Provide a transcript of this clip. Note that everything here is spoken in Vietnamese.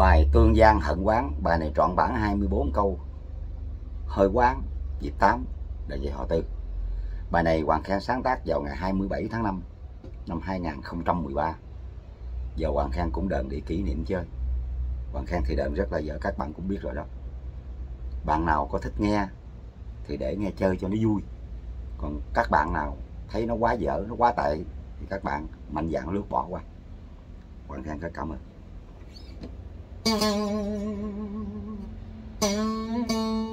Bài Tương Giang Hận Quán, bài này trọn bản 24 câu. Hơi quán, dịp 8, là về họ tư. Bài này Hoàng Khang sáng tác vào ngày 27 tháng 5 năm 2013. Giờ Hoàng Khang cũng đờn để kỷ niệm chơi. Hoàng Khang thì đờn rất là dở, các bạn cũng biết rồi đó. Bạn nào có thích nghe thì để nghe chơi cho nó vui. Còn các bạn nào thấy nó quá dở, nó quá tệ thì các bạn mạnh dạn lướt bỏ qua. Hoàng Khang rất cảm ơn. Thank you.